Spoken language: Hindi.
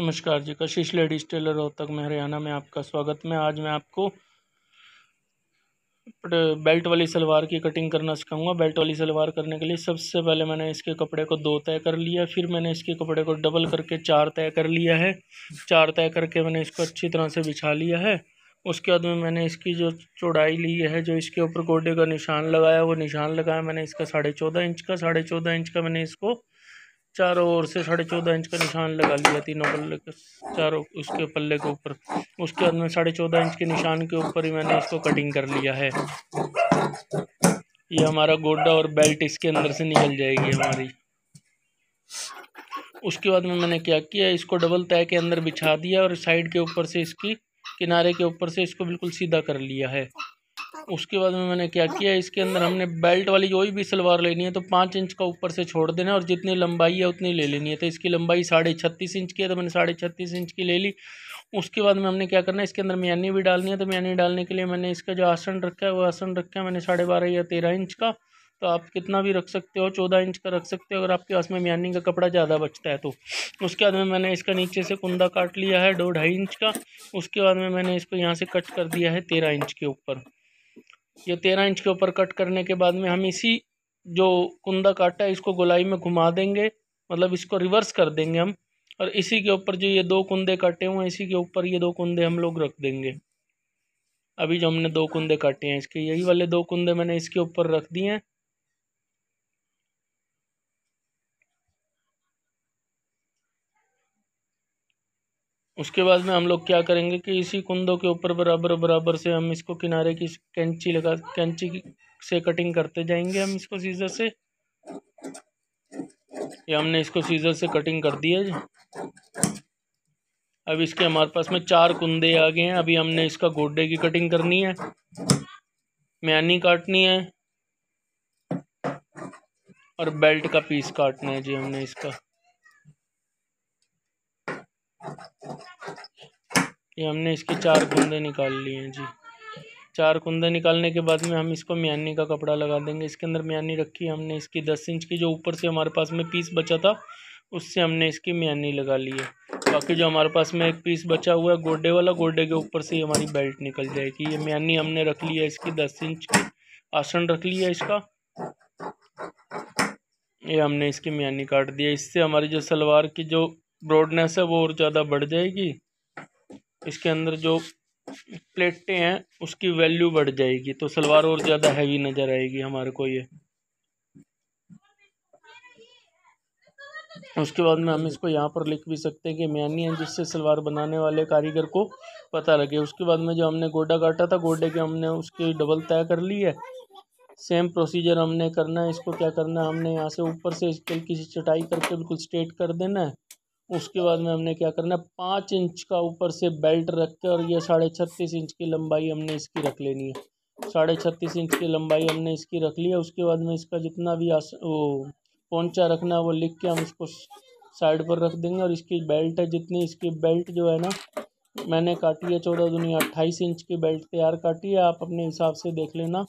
नमस्कार जी, कशिश लेडीज़ टेलर रोहतक में, हरियाणा में आपका स्वागत। में आज मैं आपको बेल्ट वाली सलवार की कटिंग करना सिखाऊँगा। बेल्ट वाली सलवार करने के लिए सबसे पहले मैंने इसके कपड़े को दो तय कर लिया फिर मैंने इसके कपड़े को डबल करके चार तय कर लिया है। चार तय करके मैंने इसको अच्छी तरह से बिछा लिया है। उसके बाद में मैंने इसकी जो चौड़ाई ली है, जो इसके ऊपर गोडे का निशान लगाया, वो निशान लगाया। मैंने इसका साढ़े चौदह इंच का, साढ़े चौदह इंच का मैंने इसको चारों ओर से साढ़े चौदह इंच का निशान लगा लिया, तीनों पल्ले के चारों, उसके पल्ले के ऊपर। उसके बाद में साढ़े चौदह इंच के निशान के ऊपर ही मैंने इसको कटिंग कर लिया है। ये हमारा गोड्डा और बेल्ट इसके अंदर से निकल जाएगी हमारी। उसके बाद में मैंने क्या किया, इसको डबल तय के अंदर बिछा दिया और साइड के ऊपर से इसकी, किनारे के ऊपर से इसको बिल्कुल सीधा कर लिया है। उसके बाद में मैंने क्या किया, इसके अंदर हमने बेल्ट वाली कोई भी सलवार लेनी है तो पाँच इंच का ऊपर से छोड़ देना और जितनी लंबाई है उतनी ले लेनी है। तो इसकी लंबाई साढ़े छत्तीस इंच की है तो मैंने साढ़े छत्तीस इंच की ले ली। उसके बाद में हमने क्या करना है, इसके अंदर म्यानी भी डालनी है तो म्यानी डालने के लिए मैंने इसका जो आसन रखा है, वो आसन रखा है मैंने साढ़े बारह या तेरह इंच का। तो आप कितना भी रख सकते हो, चौदह इंच का रख सकते हो, अगर आपके पास में म्यानी का कपड़ा ज़्यादा बचता है तो। उसके बाद में मैंने इसका नीचे से कुंदा काट लिया है, दो ढाई इंच का। उसके बाद में मैंने इसको यहाँ से कट कर दिया है तेरह इंच के ऊपर। ये तेरह इंच के ऊपर कट करने के बाद में हम इसी जो कुंदा काटा है, इसको गोलाई में घुमा देंगे मतलब इसको रिवर्स कर देंगे हम, और इसी के ऊपर जो ये दो कुंदे काटे हुए हैं, इसी के ऊपर ये दो कुंदे हम लोग रख देंगे। अभी जो हमने दो कुंदे काटे हैं, इसके यही वाले दो कुंदे मैंने इसके ऊपर रख दिए हैं। उसके बाद में हम लोग क्या करेंगे कि इसी कुंदों के ऊपर बराबर बराबर से हम इसको किनारे की कैंची लगा, कैंची से कटिंग करते जाएँगे हम इसको सीज़र से। ये हमने इसको सीज़र से कटिंग कर दिया जी। अब इसके हमारे पास में चार कुंदे आ गए हैं। अभी हमने इसका गोड्डे की कटिंग करनी है म्यानी काटनी है, और बेल्ट का पीस काटना है जी हमने इसका। ये हमने इसके चार कुंदे निकाल लिए हैं, जी। चार कुंदे निकालने के बाद में हम इसको म्यानी का कपड़ा लगा देंगे। इसके अंदर म्यानी रखी है हमने, इसकी दस इंच की जो ऊपर से हमारे पास में पीस बचा था, उससे हमने इसकी म्यानी लगा ली है। बाकी जो हमारे पास में एक पीस बचा हुआ है, गोडे वाला, गोडे के ऊपर से हमारी बेल्ट निकल जाएगी। ये म्यानी हमने रख लिया इसकी दस इंच की। आसन रख लिया इसका। ये हमने इसकी म्यानी काट दिया इससे हमारी जो सलवार की जो ब्रॉडनेस है, वो और ज़्यादा बढ़ जाएगी। इसके अंदर जो प्लेटें हैं, उसकी वैल्यू बढ़ जाएगी तो सलवार और ज़्यादा हैवी नज़र आएगी हमारे को ये। उसके बाद में हम इसको यहाँ पर लिख भी सकते हैं कि म्यानी है, जिससे सलवार बनाने वाले कारीगर को पता लगे। उसके बाद में जो हमने गोडा काटा था, गोडे के हमने उसकी डबल तय कर ली है। सेम प्रोसीजर हमने करना है, इसको क्या करना है? हमने यहाँ से ऊपर से इसके किसी चटाई करके बिल्कुल स्ट्रेट कर देना है। उसके बाद में हमने क्या करना है, पाँच इंच का ऊपर से बेल्ट रख के और ये साढ़े छत्तीस इंच की लंबाई हमने इसकी रख लेनी है। साढ़े छत्तीस इंच की लंबाई हमने इसकी रख ली है, उसके बाद में इसका जितना भी आस, वो पोंचा रखना है वो लिख के हम इसको साइड पर रख देंगे और इसकी बेल्ट है, जितनी इसकी बेल्ट जो है ना, मैंने काटी है चौदह दुनिया अट्ठाईस इंच की बेल्ट तैयार काटी है, आप अपने हिसाब से देख लेना।